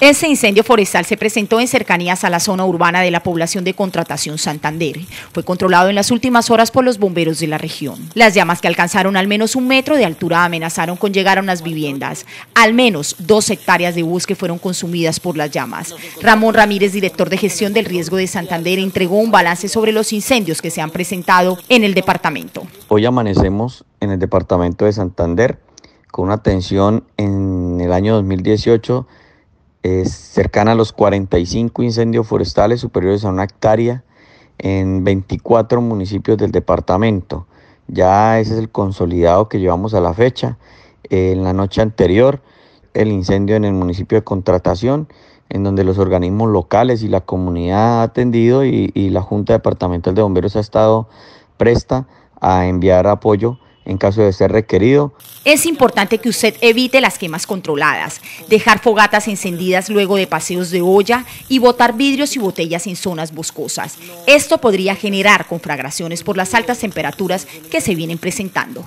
Ese incendio forestal se presentó en cercanías a la zona urbana de la población de Contratación Santander. Fue controlado en las últimas horas por los bomberos de la región. Las llamas que alcanzaron al menos un metro de altura amenazaron con llegar a unas viviendas. Al menos dos hectáreas de bosque fueron consumidas por las llamas. Ramón Ramírez, director de gestión del riesgo de Santander, entregó un balance sobre los incendios que se han presentado en el departamento. Hoy amanecemos en el departamento de Santander con una tensión en el año 2018 es cercana a los 45 incendios forestales superiores a una hectárea en 24 municipios del departamento. Ya ese es el consolidado que llevamos a la fecha. En la noche anterior, el incendio en el municipio de Contratación, en donde los organismos locales y la comunidad ha atendido y, y la Junta Departamental de Bomberos ha estado presta a enviar apoyo en caso de ser requerido. Es importante que usted evite las quemas controladas, dejar fogatas encendidas luego de paseos de olla y botar vidrios y botellas en zonas boscosas. Esto podría generar conflagraciones por las altas temperaturas que se vienen presentando.